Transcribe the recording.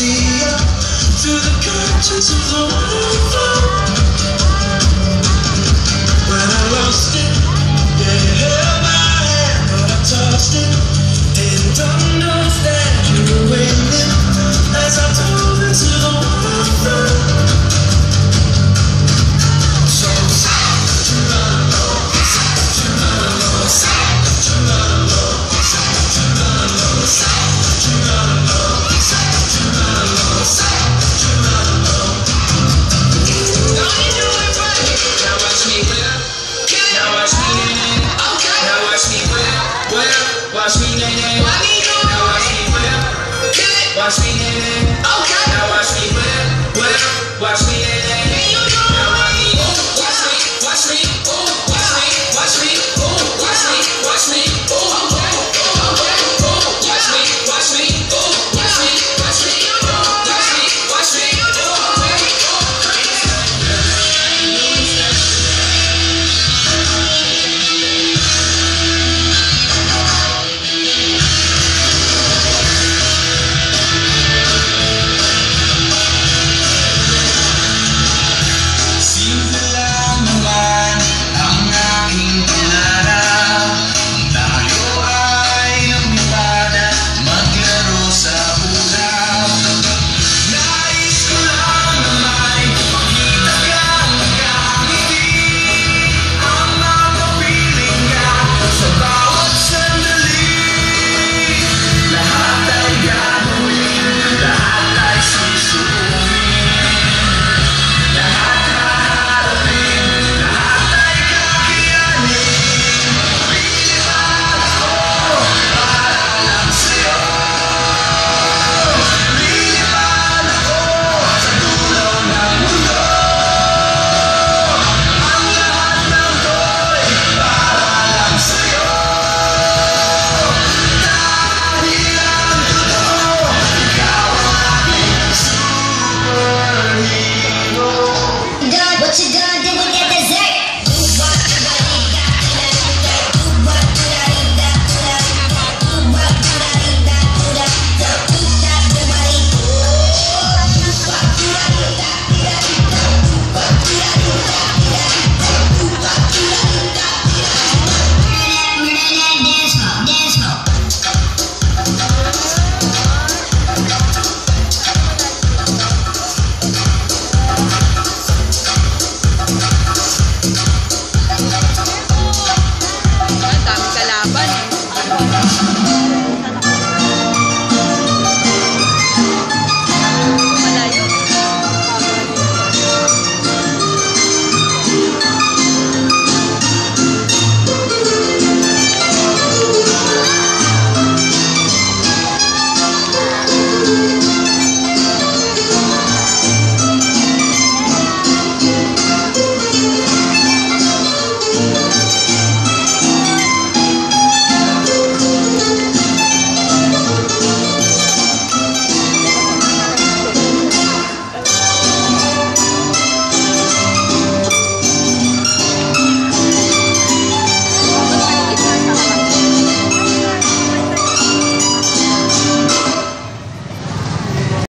see you through the curtains of the window. watch me. Okay. Now watch me watch me.